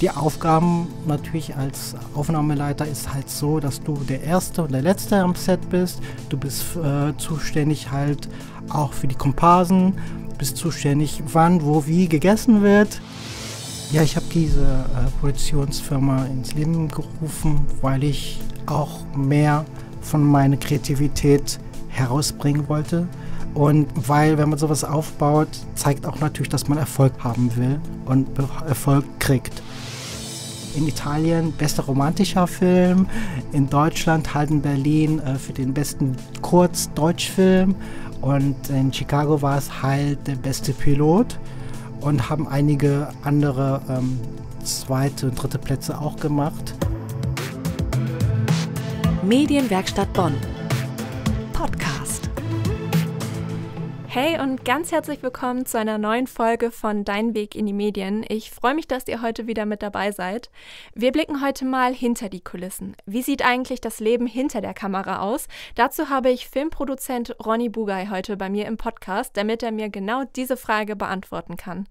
Die Aufgaben natürlich als Aufnahmeleiter ist halt so, dass du der Erste und der Letzte am Set bist. Du bist äh, zuständig halt auch für die Komparsen, bist zuständig, wann, wo, wie gegessen wird. Ja, ich habe diese äh, Produktionsfirma ins Leben gerufen, weil ich auch mehr von meiner Kreativität herausbringen wollte. Und weil, wenn man sowas aufbaut, zeigt auch natürlich, dass man Erfolg haben will und Erfolg kriegt. In Italien bester romantischer Film, in Deutschland halt in Berlin äh, für den besten Kurz-Deutschfilm und in Chicago war es halt der beste Pilot und haben einige andere ähm, zweite und dritte Plätze auch gemacht. Medienwerkstatt Bonn. Hey und ganz herzlich willkommen zu einer neuen Folge von Dein Weg in die Medien. Ich freue mich, dass ihr heute wieder mit dabei seid. Wir blicken heute mal hinter die Kulissen. Wie sieht eigentlich das Leben hinter der Kamera aus? Dazu habe ich Filmproduzent Ronny Bugay heute bei mir im Podcast, damit er mir genau diese Frage beantworten kann.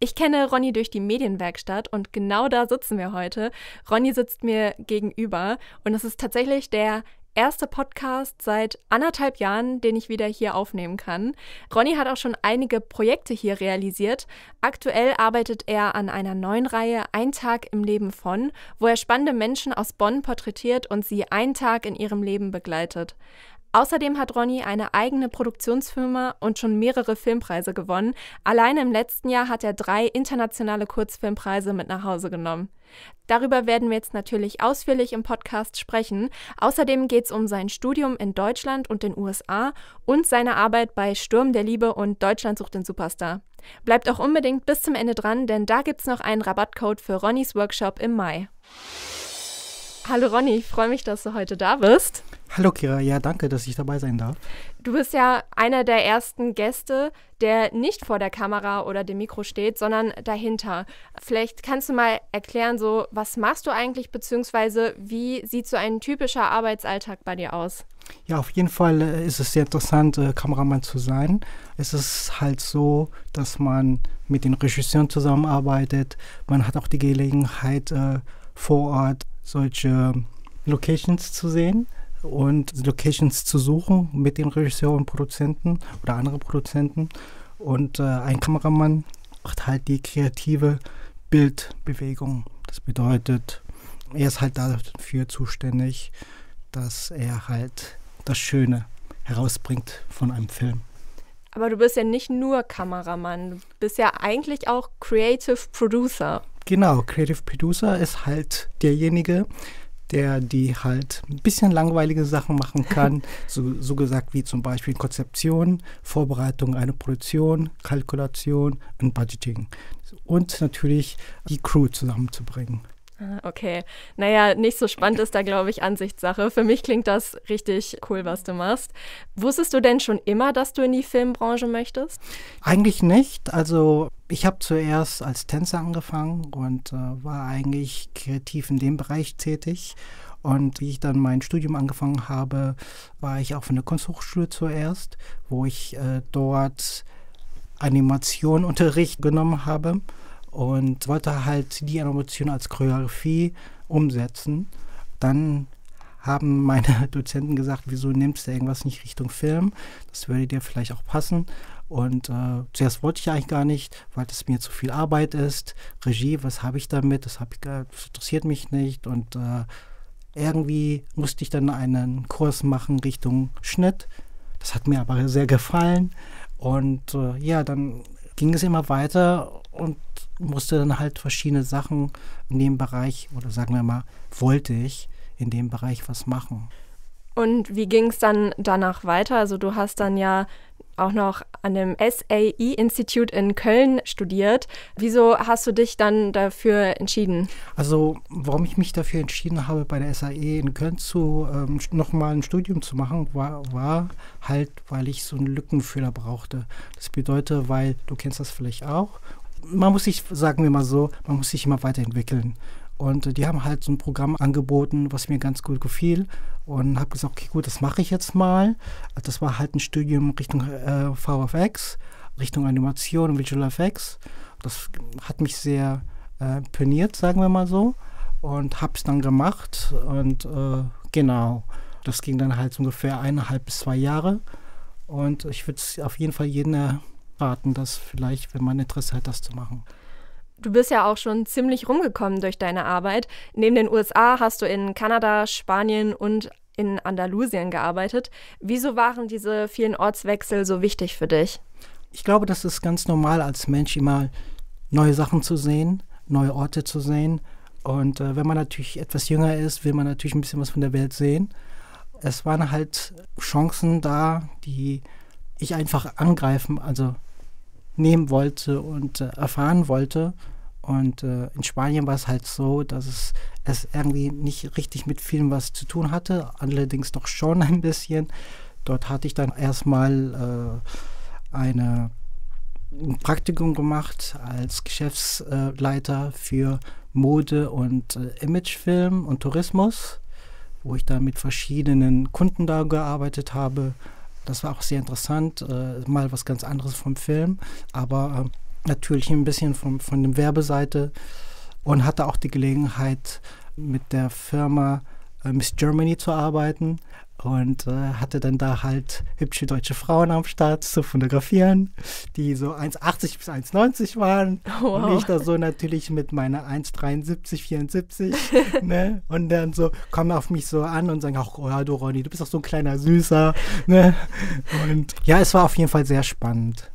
Ich kenne Ronny durch die Medienwerkstatt und genau da sitzen wir heute. Ronny sitzt mir gegenüber und es ist tatsächlich der erster Podcast seit anderthalb Jahren, den ich wieder hier aufnehmen kann. Ronny hat auch schon einige Projekte hier realisiert. Aktuell arbeitet er an einer neuen Reihe Ein Tag im Leben von, wo er spannende Menschen aus Bonn porträtiert und sie einen Tag in ihrem Leben begleitet. Außerdem hat Ronny eine eigene Produktionsfirma und schon mehrere Filmpreise gewonnen. Alleine im letzten Jahr hat er drei internationale Kurzfilmpreise mit nach Hause genommen. Darüber werden wir jetzt natürlich ausführlich im Podcast sprechen. Außerdem geht es um sein Studium in Deutschland und den USA und seine Arbeit bei Sturm der Liebe und Deutschland sucht den Superstar. Bleibt auch unbedingt bis zum Ende dran, denn da gibt es noch einen Rabattcode für Ronnys Workshop im Mai. Hallo Ronny, ich freue mich, dass du heute da bist. Hallo Kira, ja danke, dass ich dabei sein darf. Du bist ja einer der ersten Gäste, der nicht vor der Kamera oder dem Mikro steht, sondern dahinter. Vielleicht kannst du mal erklären, so was machst du eigentlich, beziehungsweise wie sieht so ein typischer Arbeitsalltag bei dir aus? Ja, auf jeden Fall äh, ist es sehr interessant, äh, Kameramann zu sein. Es ist halt so, dass man mit den Regisseuren zusammenarbeitet. Man hat auch die Gelegenheit, äh, vor Ort solche Locations zu sehen und Locations zu suchen mit den Regisseuren und Produzenten oder anderen Produzenten. Und äh, ein Kameramann macht halt die kreative Bildbewegung. Das bedeutet, er ist halt dafür zuständig, dass er halt das Schöne herausbringt von einem Film. Aber du bist ja nicht nur Kameramann, du bist ja eigentlich auch Creative Producer. Genau, Creative Producer ist halt derjenige, der die halt ein bisschen langweilige Sachen machen kann, so, so gesagt wie zum Beispiel Konzeption, Vorbereitung einer Produktion, Kalkulation und Budgeting. Und natürlich die Crew zusammenzubringen. Ah, okay. Naja, nicht so spannend ist da, glaube ich, Ansichtssache. Für mich klingt das richtig cool, was du machst. Wusstest du denn schon immer, dass du in die Filmbranche möchtest? Eigentlich nicht. Also ich habe zuerst als Tänzer angefangen und äh, war eigentlich kreativ in dem Bereich tätig. Und wie ich dann mein Studium angefangen habe, war ich auch von der Kunsthochschule zuerst, wo ich äh, dort Animationunterricht genommen habe und wollte halt die Animation als Choreografie umsetzen. Dann haben meine Dozenten gesagt, wieso nimmst du irgendwas nicht Richtung Film? Das würde dir vielleicht auch passen. Und äh, zuerst wollte ich eigentlich gar nicht, weil das mir zu viel Arbeit ist. Regie, was habe ich damit? Das, hab ich, das interessiert mich nicht. Und äh, irgendwie musste ich dann einen Kurs machen Richtung Schnitt. Das hat mir aber sehr gefallen. Und äh, ja, dann ging es immer weiter und musste dann halt verschiedene Sachen in dem Bereich, oder sagen wir mal, wollte ich in dem Bereich was machen. Und wie ging es dann danach weiter? Also du hast dann ja auch noch an dem SAE-Institut in Köln studiert. Wieso hast du dich dann dafür entschieden? Also, warum ich mich dafür entschieden habe, bei der SAE in Köln zu ähm, nochmal ein Studium zu machen, war, war halt, weil ich so einen Lückenfüller brauchte. Das bedeutet, weil du kennst das vielleicht auch. Man muss sich, sagen wir mal so, man muss sich immer weiterentwickeln. Und die haben halt so ein Programm angeboten, was mir ganz gut gefiel. Und habe gesagt, okay, gut, das mache ich jetzt mal. Das war halt ein Studium Richtung äh, VFX, Richtung Animation und Visual Effects. Das hat mich sehr äh, peniert, sagen wir mal so. Und habe es dann gemacht und äh, genau, das ging dann halt ungefähr eineinhalb bis zwei Jahre. Und ich würde es auf jeden Fall jedem raten, das vielleicht, wenn man Interesse hat, das zu machen. Du bist ja auch schon ziemlich rumgekommen durch deine Arbeit. Neben den USA hast du in Kanada, Spanien und in Andalusien gearbeitet. Wieso waren diese vielen Ortswechsel so wichtig für dich? Ich glaube, das ist ganz normal als Mensch immer neue Sachen zu sehen, neue Orte zu sehen. Und äh, wenn man natürlich etwas jünger ist, will man natürlich ein bisschen was von der Welt sehen. Es waren halt Chancen da, die ich einfach angreifen, also nehmen wollte und äh, erfahren wollte. Und äh, in Spanien war es halt so, dass es, es irgendwie nicht richtig mit Film was zu tun hatte, allerdings doch schon ein bisschen. Dort hatte ich dann erstmal äh, eine, ein Praktikum gemacht als Geschäftsleiter für Mode und äh, Imagefilm und Tourismus, wo ich dann mit verschiedenen Kunden da gearbeitet habe das war auch sehr interessant, äh, mal was ganz anderes vom Film, aber äh, natürlich ein bisschen vom, von der Werbeseite und hatte auch die Gelegenheit, mit der Firma äh, Miss Germany zu arbeiten und äh, hatte dann da halt hübsche deutsche Frauen am Start zu fotografieren, die so 1,80 bis 1,90 waren. Wow. Und ich da so natürlich mit meiner 1,73, 74. ne? Und dann so kommen auf mich so an und sagen auch, oh ja, du Ronny, du bist doch so ein kleiner Süßer. Ne? Und ja, es war auf jeden Fall sehr spannend.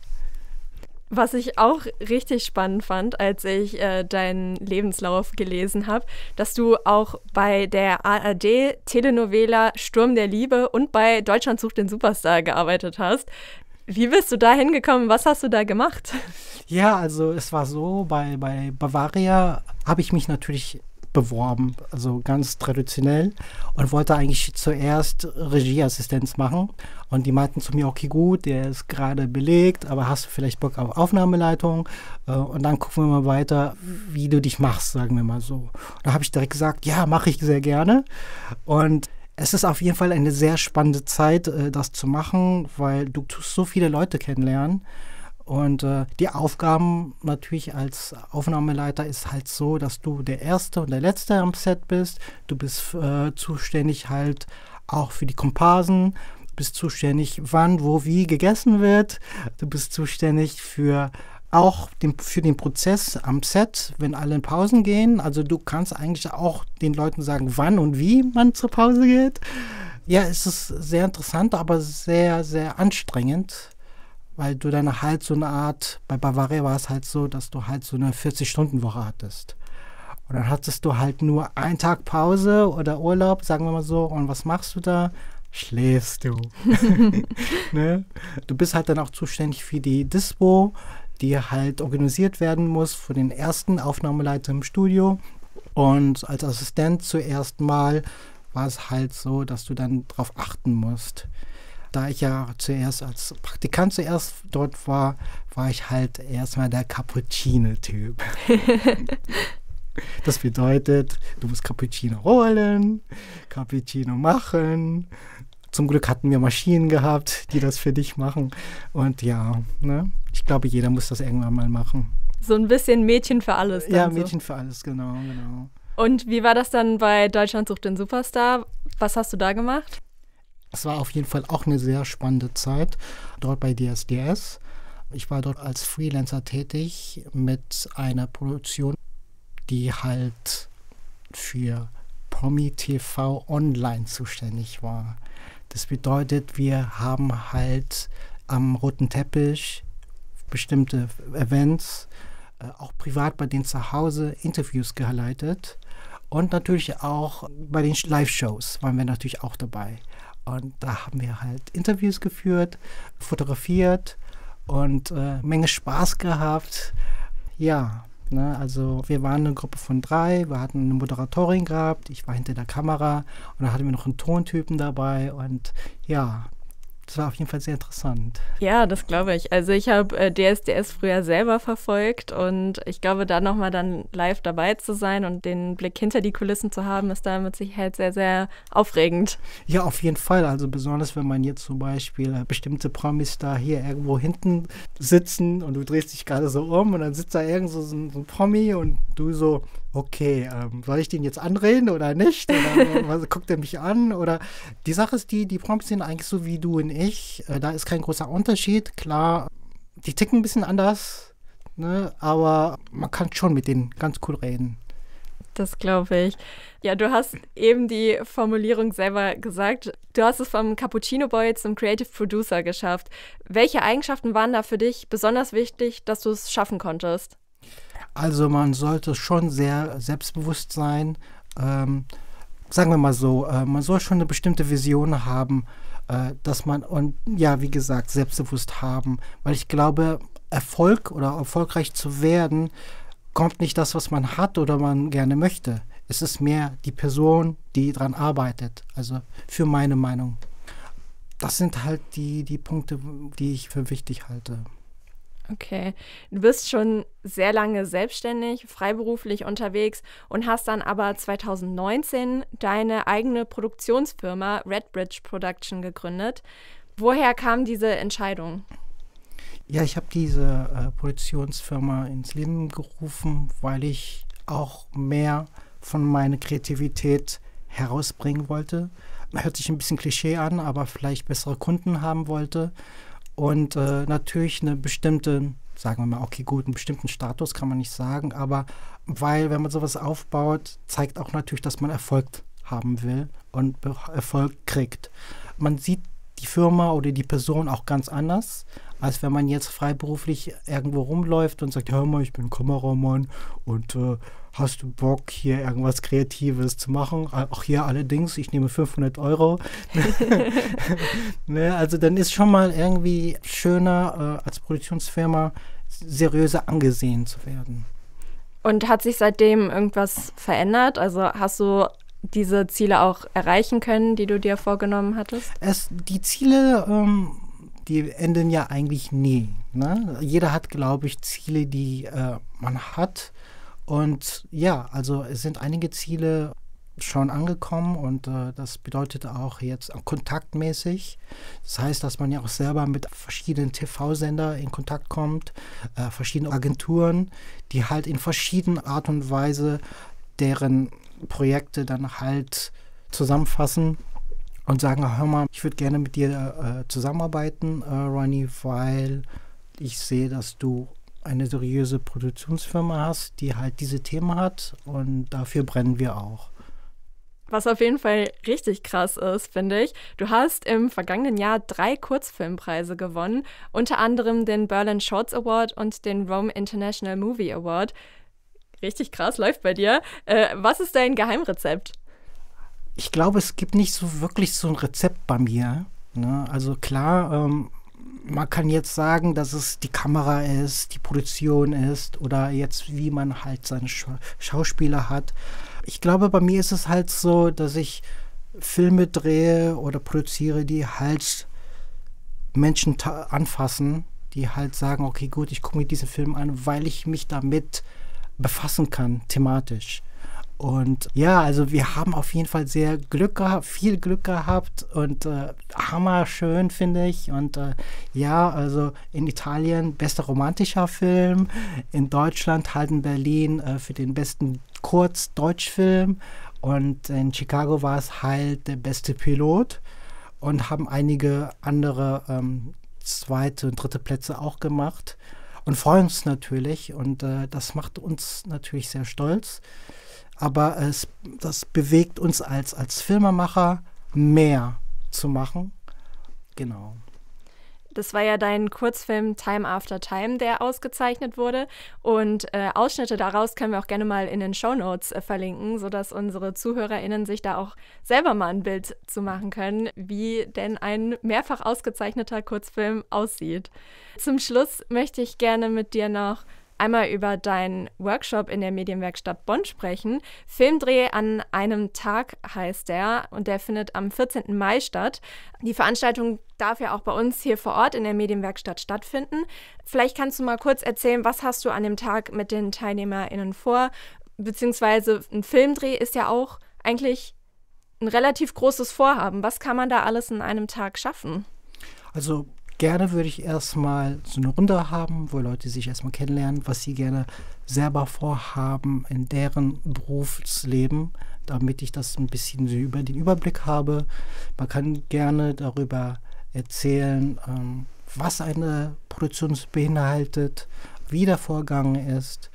Was ich auch richtig spannend fand, als ich äh, deinen Lebenslauf gelesen habe, dass du auch bei der ARD Telenovela Sturm der Liebe und bei Deutschland sucht den Superstar gearbeitet hast. Wie bist du da hingekommen? Was hast du da gemacht? Ja, also es war so, bei, bei Bavaria habe ich mich natürlich beworben, also ganz traditionell und wollte eigentlich zuerst Regieassistenz machen. Und die meinten zu mir, okay, gut, der ist gerade belegt, aber hast du vielleicht Bock auf Aufnahmeleitung? Äh, und dann gucken wir mal weiter, wie du dich machst, sagen wir mal so. Da habe ich direkt gesagt, ja, mache ich sehr gerne. Und es ist auf jeden Fall eine sehr spannende Zeit, äh, das zu machen, weil du tust so viele Leute kennenlernen. Und äh, die Aufgaben natürlich als Aufnahmeleiter ist halt so, dass du der Erste und der Letzte am Set bist. Du bist äh, zuständig halt auch für die Komparsen, bist zuständig, wann, wo, wie gegessen wird. Du bist zuständig für auch den, für den Prozess am Set, wenn alle in Pausen gehen. Also du kannst eigentlich auch den Leuten sagen, wann und wie man zur Pause geht. Ja, es ist sehr interessant, aber sehr, sehr anstrengend weil du dann halt so eine Art, bei Bavaria war es halt so, dass du halt so eine 40-Stunden-Woche hattest. Und dann hattest du halt nur einen Tag Pause oder Urlaub, sagen wir mal so. Und was machst du da? Schläfst du. ne? Du bist halt dann auch zuständig für die Dispo, die halt organisiert werden muss von den ersten Aufnahmeleitern im Studio. Und als Assistent zuerst mal war es halt so, dass du dann darauf achten musst da ich ja zuerst als Praktikant zuerst dort war, war ich halt erstmal der Cappuccino-Typ. das bedeutet, du musst Cappuccino rollen, Cappuccino machen. Zum Glück hatten wir Maschinen gehabt, die das für dich machen. Und ja, ne? ich glaube, jeder muss das irgendwann mal machen. So ein bisschen Mädchen für alles. ja, Mädchen so. für alles, genau, genau. Und wie war das dann bei Deutschland sucht den Superstar? Was hast du da gemacht? Es war auf jeden Fall auch eine sehr spannende Zeit dort bei DSDS. Ich war dort als Freelancer tätig mit einer Produktion, die halt für Promi TV Online zuständig war. Das bedeutet, wir haben halt am roten Teppich bestimmte Events, äh, auch privat bei denen zu Hause Interviews geleitet und natürlich auch bei den Live-Shows waren wir natürlich auch dabei. Und da haben wir halt Interviews geführt, fotografiert und äh, Menge Spaß gehabt. Ja, ne, also wir waren eine Gruppe von drei, wir hatten eine Moderatorin gehabt, ich war hinter der Kamera. Und dann hatten wir noch einen Tontypen dabei. Und ja, das war auf jeden Fall sehr interessant. Ja, das glaube ich. Also ich habe äh, DSDS früher selber verfolgt und ich glaube, da nochmal dann live dabei zu sein und den Blick hinter die Kulissen zu haben, ist da mit Sicherheit sehr, sehr aufregend. Ja, auf jeden Fall. Also besonders, wenn man jetzt zum Beispiel äh, bestimmte Promis da hier irgendwo hinten sitzen und du drehst dich gerade so um und dann sitzt da irgend so, so ein Promi und du so, okay, ähm, soll ich den jetzt anreden oder nicht? Oder was, guckt er mich an? Oder die Sache ist die, die Prompts sind eigentlich so wie du und ich. Äh, da ist kein großer Unterschied. Klar, die ticken ein bisschen anders, ne? aber man kann schon mit denen ganz cool reden. Das glaube ich. Ja, du hast eben die Formulierung selber gesagt. Du hast es vom Cappuccino Boy zum Creative Producer geschafft. Welche Eigenschaften waren da für dich besonders wichtig, dass du es schaffen konntest? Also man sollte schon sehr selbstbewusst sein. Ähm, sagen wir mal so, äh, man soll schon eine bestimmte Vision haben, äh, dass man, und ja, wie gesagt, selbstbewusst haben. Weil ich glaube, Erfolg oder erfolgreich zu werden, kommt nicht das, was man hat oder man gerne möchte. Es ist mehr die Person, die daran arbeitet. Also für meine Meinung. Das sind halt die, die Punkte, die ich für wichtig halte. Okay. Du bist schon sehr lange selbstständig, freiberuflich unterwegs und hast dann aber 2019 deine eigene Produktionsfirma Redbridge Production gegründet. Woher kam diese Entscheidung? Ja, ich habe diese äh, Produktionsfirma ins Leben gerufen, weil ich auch mehr von meiner Kreativität herausbringen wollte. Hört sich ein bisschen Klischee an, aber vielleicht bessere Kunden haben wollte und äh, natürlich eine bestimmte, sagen wir mal, okay, gut, einen bestimmten Status kann man nicht sagen, aber weil, wenn man sowas aufbaut, zeigt auch natürlich, dass man Erfolg haben will und Erfolg kriegt. Man sieht die Firma oder die Person auch ganz anders, als wenn man jetzt freiberuflich irgendwo rumläuft und sagt, hör mal, ich bin Kameramann und äh, hast du Bock, hier irgendwas Kreatives zu machen? Auch hier allerdings, ich nehme 500 Euro. ne, also dann ist schon mal irgendwie schöner, äh, als Produktionsfirma seriöser angesehen zu werden. Und hat sich seitdem irgendwas verändert? Also hast du diese Ziele auch erreichen können, die du dir vorgenommen hattest? Es, die Ziele, ähm, die enden ja eigentlich nie. Ne? Jeder hat, glaube ich, Ziele, die äh, man hat. Und ja, also es sind einige Ziele schon angekommen und äh, das bedeutet auch jetzt kontaktmäßig. Das heißt, dass man ja auch selber mit verschiedenen TV-Sender in Kontakt kommt, äh, verschiedene Agenturen, die halt in verschiedenen Art und Weise deren Projekte dann halt zusammenfassen und sagen, hör mal, ich würde gerne mit dir äh, zusammenarbeiten, äh, Ronnie, weil ich sehe, dass du eine seriöse Produktionsfirma hast, die halt diese Themen hat und dafür brennen wir auch. Was auf jeden Fall richtig krass ist, finde ich. Du hast im vergangenen Jahr drei Kurzfilmpreise gewonnen, unter anderem den Berlin Shorts Award und den Rome International Movie Award. Richtig krass, läuft bei dir. Äh, was ist dein Geheimrezept? Ich glaube, es gibt nicht so wirklich so ein Rezept bei mir. Ne? Also klar, ähm, man kann jetzt sagen, dass es die Kamera ist, die Produktion ist oder jetzt wie man halt seine Scha Schauspieler hat. Ich glaube, bei mir ist es halt so, dass ich Filme drehe oder produziere, die halt Menschen anfassen, die halt sagen, okay, gut, ich gucke mir diesen Film an, weil ich mich damit befassen kann, thematisch. Und ja, also wir haben auf jeden Fall sehr Glück gehabt, viel Glück gehabt und äh, hammer schön, finde ich. Und äh, ja, also in Italien bester romantischer Film, in Deutschland halt in Berlin äh, für den besten Kurz-Deutschfilm und in Chicago war es halt der beste Pilot und haben einige andere ähm, zweite und dritte Plätze auch gemacht und freuen uns natürlich und äh, das macht uns natürlich sehr stolz aber es, das bewegt uns als, als Filmemacher mehr zu machen. Genau. Das war ja dein Kurzfilm Time After Time, der ausgezeichnet wurde. Und äh, Ausschnitte daraus können wir auch gerne mal in den Show Notes äh, verlinken, sodass unsere ZuhörerInnen sich da auch selber mal ein Bild zu machen können, wie denn ein mehrfach ausgezeichneter Kurzfilm aussieht. Zum Schluss möchte ich gerne mit dir noch einmal über deinen Workshop in der Medienwerkstatt Bonn sprechen. Filmdreh an einem Tag heißt der und der findet am 14. Mai statt. Die Veranstaltung darf ja auch bei uns hier vor Ort in der Medienwerkstatt stattfinden. Vielleicht kannst du mal kurz erzählen, was hast du an dem Tag mit den TeilnehmerInnen vor? Beziehungsweise ein Filmdreh ist ja auch eigentlich ein relativ großes Vorhaben. Was kann man da alles in einem Tag schaffen? Also gerne würde ich erstmal so eine Runde haben, wo Leute sich erstmal kennenlernen, was sie gerne selber vorhaben in deren Berufsleben, damit ich das ein bisschen so über den Überblick habe. Man kann gerne darüber erzählen, ähm, was eine Produktion beinhaltet, wie der Vorgang ist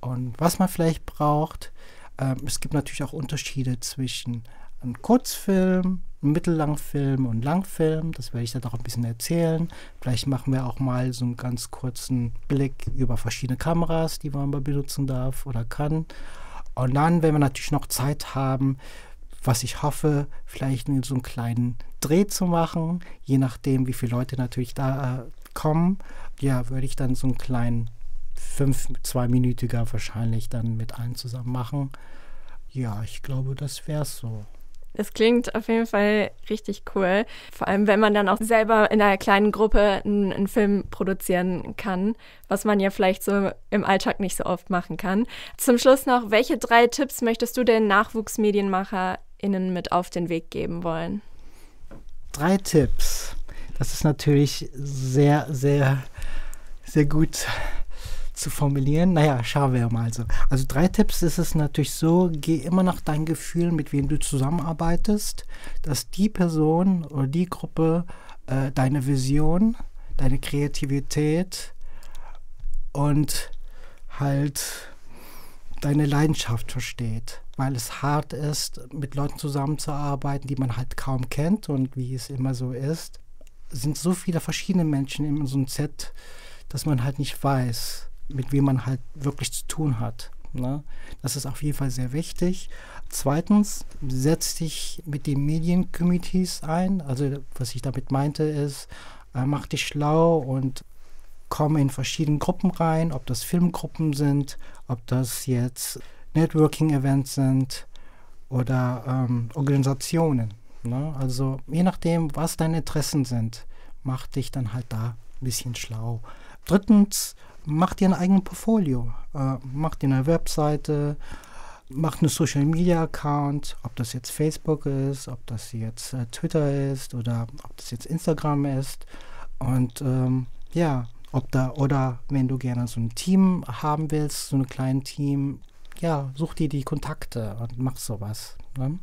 und was man vielleicht braucht. Ähm, es gibt natürlich auch Unterschiede zwischen einem Kurzfilm, Mittellangfilm und Langfilm. Das werde ich dann auch ein bisschen erzählen. Vielleicht machen wir auch mal so einen ganz kurzen Blick über verschiedene Kameras, die man benutzen darf oder kann. Und dann, wenn wir natürlich noch Zeit haben, was ich hoffe, vielleicht so einen kleinen Dreh zu machen, je nachdem, wie viele Leute natürlich da äh, kommen. Ja, würde ich dann so einen kleinen fünf, zweiminütiger wahrscheinlich dann mit allen zusammen machen. Ja, ich glaube, das wäre so. Es klingt auf jeden Fall richtig cool. Vor allem, wenn man dann auch selber in einer kleinen Gruppe einen, einen, Film produzieren kann, was man ja vielleicht so im Alltag nicht so oft machen kann. Zum Schluss noch, welche drei Tipps möchtest du den NachwuchsmedienmacherInnen mit auf den Weg geben wollen? Drei Tipps. Das ist natürlich sehr, sehr, sehr gut zu formulieren. Naja, schauen wir mal so. Also drei Tipps ist es natürlich so, geh immer nach deinem Gefühl, mit wem du zusammenarbeitest, dass die Person oder die Gruppe äh, deine Vision, deine Kreativität und halt deine Leidenschaft versteht, weil es hart ist, mit Leuten zusammenzuarbeiten, die man halt kaum kennt und wie es immer so ist, sind so viele verschiedene Menschen in so einem Set, dass man halt nicht weiß, mit wem man halt wirklich zu tun hat. Ne? Das ist auf jeden Fall sehr wichtig. Zweitens, setz dich mit den Mediencommittees ein. Also was ich damit meinte ist, äh, mach dich schlau und komm in verschiedene Gruppen rein, ob das Filmgruppen sind, ob das jetzt Networking-Events sind oder ähm, Organisationen. Ne? Also je nachdem, was deine Interessen sind, mach dich dann halt da ein bisschen schlau. Drittens, mach dir ein eigenes Portfolio. Äh, mach dir eine Webseite, mach einen Social Media Account, ob das jetzt Facebook ist, ob das jetzt äh, Twitter ist oder ob das jetzt Instagram ist. Und ähm, ja, ob da oder wenn du gerne so ein Team haben willst, so ein kleines Team, ja, such dir die Kontakte und mach sowas. Ne?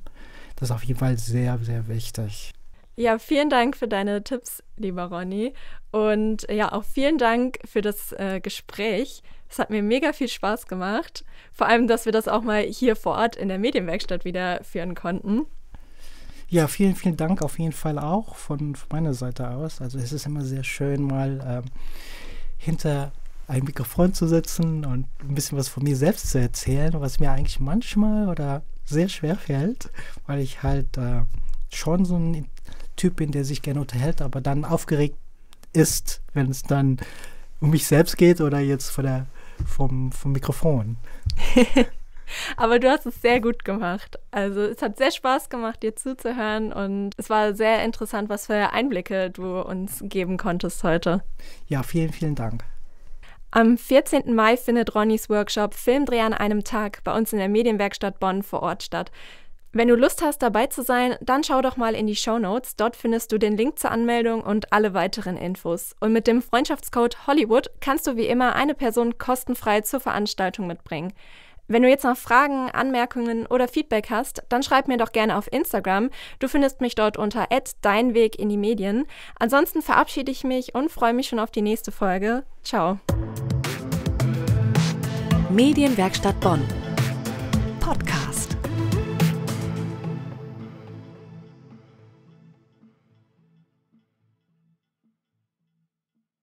Das ist auf jeden Fall sehr, sehr wichtig. Ja, vielen Dank für deine Tipps, lieber Ronny. Und ja, auch vielen Dank für das äh, Gespräch. Es hat mir mega viel Spaß gemacht. Vor allem, dass wir das auch mal hier vor Ort in der Medienwerkstatt wieder führen konnten. Ja, vielen, vielen Dank auf jeden Fall auch von, von meiner Seite aus. Also es ist immer sehr schön, mal ähm, hinter ein Mikrofon zu sitzen und ein bisschen was von mir selbst zu erzählen, was mir eigentlich manchmal oder sehr schwer fällt, weil ich halt äh, schon so ein Typ bin, der sich gerne unterhält, aber dann aufgeregt ist, wenn es dann um mich selbst geht oder jetzt von der, vom, vom Mikrofon. aber du hast es sehr gut gemacht. Also es hat sehr Spaß gemacht, dir zuzuhören und es war sehr interessant, was für Einblicke du uns geben konntest heute. Ja, vielen, vielen Dank. Am 14. Mai findet Ronnys Workshop Filmdreh an einem Tag bei uns in der Medienwerkstatt Bonn vor Ort statt. Wenn du Lust hast, dabei zu sein, dann schau doch mal in die Show Notes. Dort findest du den Link zur Anmeldung und alle weiteren Infos. Und mit dem Freundschaftscode Hollywood kannst du wie immer eine Person kostenfrei zur Veranstaltung mitbringen. Wenn du jetzt noch Fragen, Anmerkungen oder Feedback hast, dann schreib mir doch gerne auf Instagram. Du findest mich dort unter @deinweg in die Medien. Ansonsten verabschiede ich mich und freue mich schon auf die nächste Folge. Ciao. Medienwerkstatt Bonn.